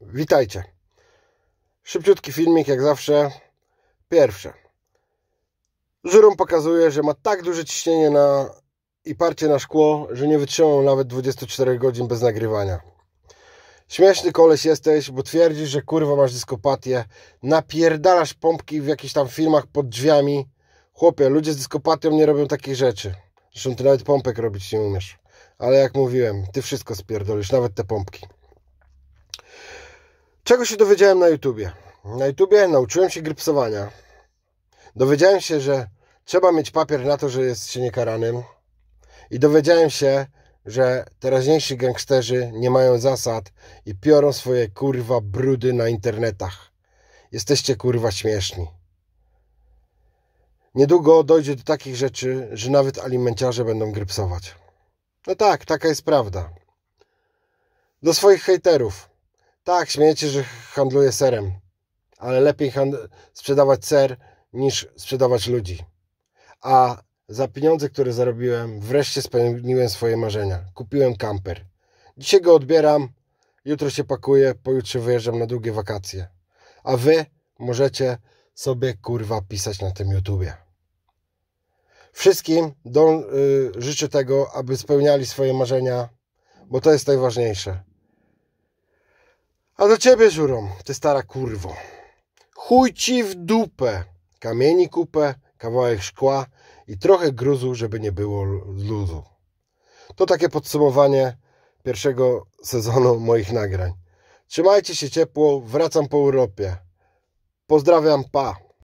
Witajcie. Szybciutki filmik, jak zawsze. Pierwsze. Żurum pokazuje, że ma tak duże ciśnienie na i parcie na szkło, że nie wytrzymał nawet 24 godzin bez nagrywania. Śmieszny koleś jesteś, bo twierdzisz, że kurwa masz dyskopatię, napierdalasz pompki w jakichś tam filmach pod drzwiami. Chłopie, ludzie z dyskopatią nie robią takich rzeczy. Zresztą ty nawet pompek robić nie umiesz. Ale jak mówiłem, ty wszystko spierdolisz, nawet te pompki. Czego się dowiedziałem na YouTubie? Na YouTubie nauczyłem się grypsowania. Dowiedziałem się, że trzeba mieć papier na to, że jest się niekaranym. I dowiedziałem się, że teraźniejsi gangsterzy nie mają zasad i piorą swoje kurwa brudy na internetach. Jesteście kurwa śmieszni. Niedługo dojdzie do takich rzeczy, że nawet alimenciarze będą grypsować. No tak, taka jest prawda. Do swoich hejterów. Tak, śmiejecie, że handluję serem, ale lepiej sprzedawać ser niż sprzedawać ludzi. A za pieniądze, które zarobiłem, wreszcie spełniłem swoje marzenia. Kupiłem kamper. Dzisiaj go odbieram, jutro się pakuję, pojutrze wyjeżdżam na długie wakacje. A wy możecie sobie kurwa pisać na tym YouTubie. Wszystkim do, y, życzę tego, aby spełniali swoje marzenia, bo to jest najważniejsze. Do ciebie, żurą, ty stara kurwo. Chuj ci w dupę. Kamieni kupę, kawałek szkła i trochę gruzu, żeby nie było luzu. To takie podsumowanie pierwszego sezonu moich nagrań. Trzymajcie się ciepło, wracam po Europie. Pozdrawiam, pa!